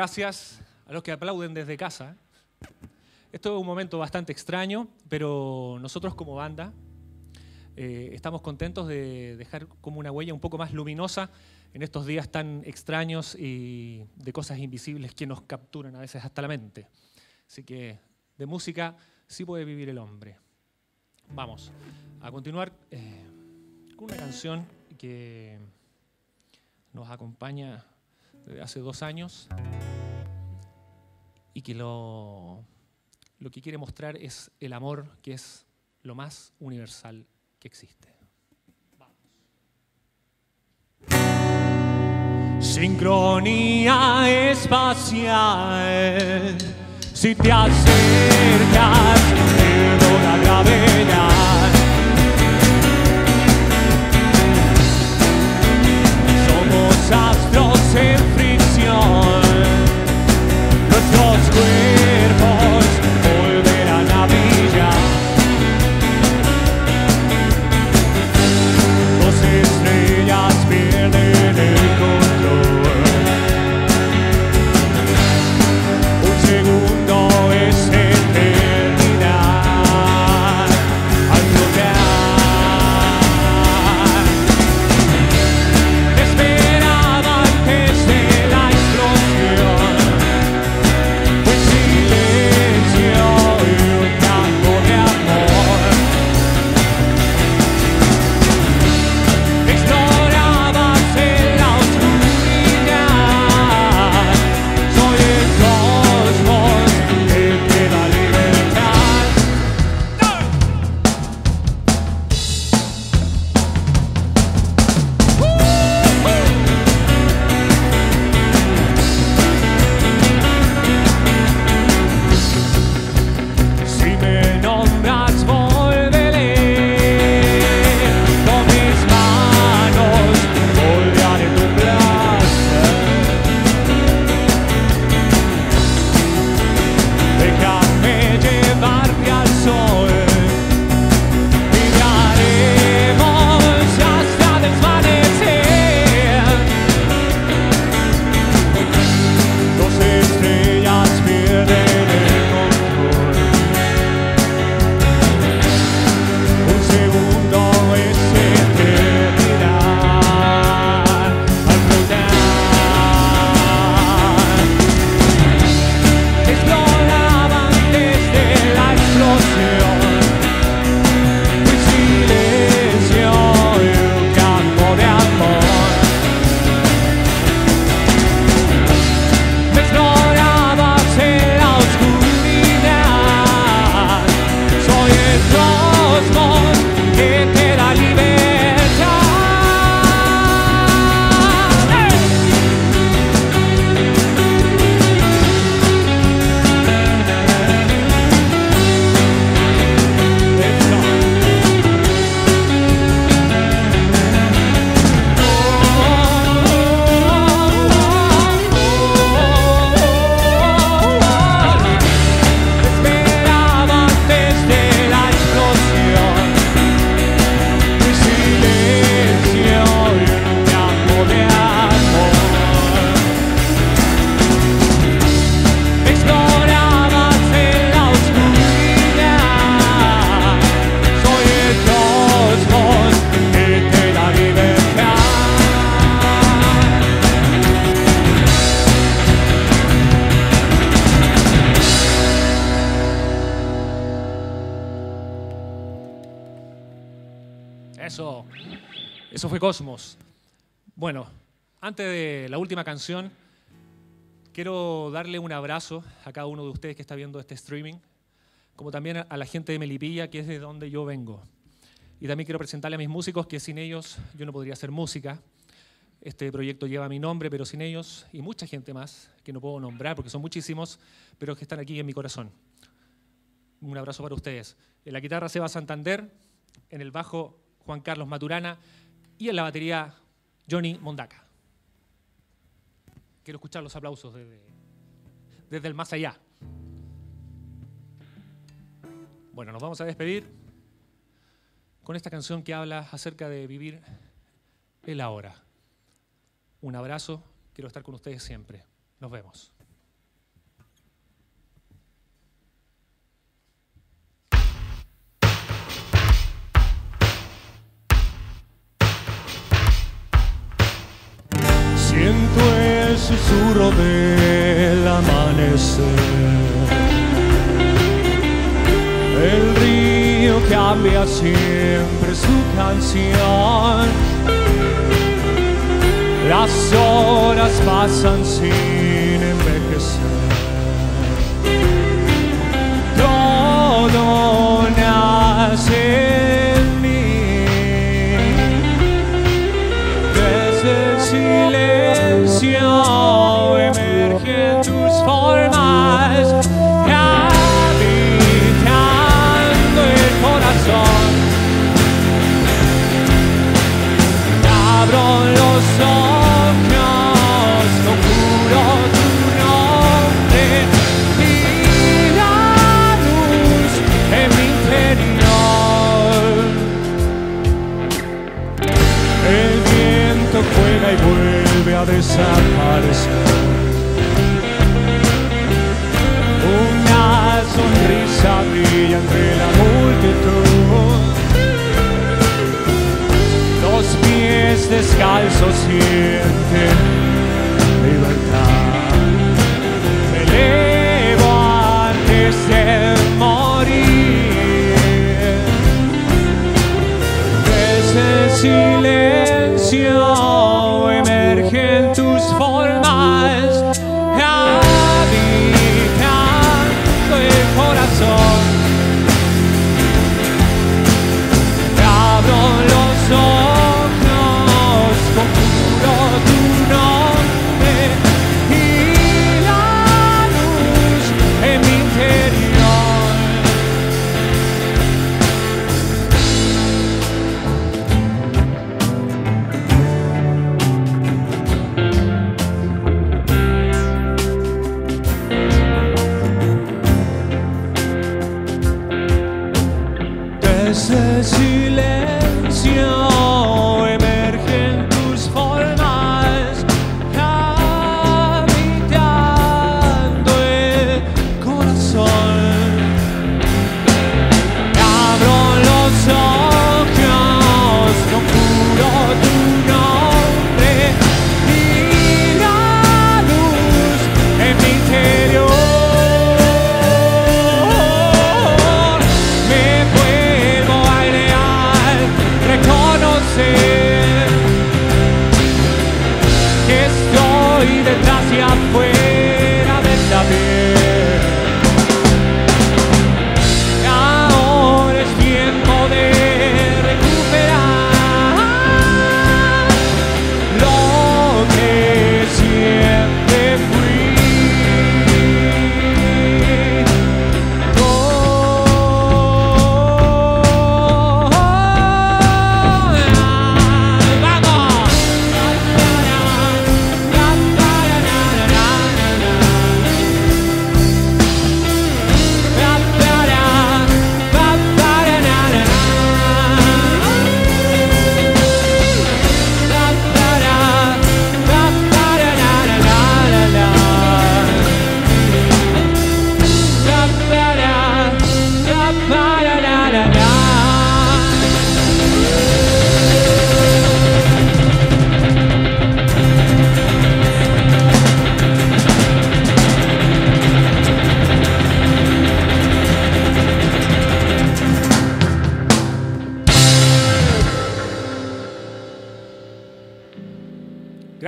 Gracias a los que aplauden desde casa. Esto es un momento bastante extraño, pero nosotros como banda eh, estamos contentos de dejar como una huella un poco más luminosa en estos días tan extraños y de cosas invisibles que nos capturan a veces hasta la mente. Así que de música sí puede vivir el hombre. Vamos a continuar eh, con una canción que nos acompaña hace dos años y que lo, lo que quiere mostrar es el amor que es lo más universal que existe. Sincronía espacial. Si te acercas, la gravedad. Eso fue Cosmos. Bueno, antes de la última canción, quiero darle un abrazo a cada uno de ustedes que está viendo este streaming, como también a la gente de Melipilla, que es de donde yo vengo. Y también quiero presentarle a mis músicos, que sin ellos yo no podría hacer música. Este proyecto lleva mi nombre, pero sin ellos, y mucha gente más, que no puedo nombrar porque son muchísimos, pero que están aquí en mi corazón. Un abrazo para ustedes. En la guitarra Seba Santander, en el bajo Juan Carlos Maturana y en la batería Johnny Mondaca. Quiero escuchar los aplausos desde, desde el más allá. Bueno, nos vamos a despedir con esta canción que habla acerca de vivir el ahora. Un abrazo, quiero estar con ustedes siempre. Nos vemos. Siento el susurro del amanecer. El río cambia siempre su canción. Las horas pasan sin 的凄凉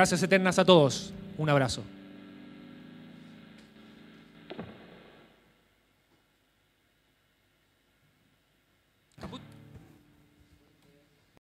Gracias eternas a todos. Un abrazo.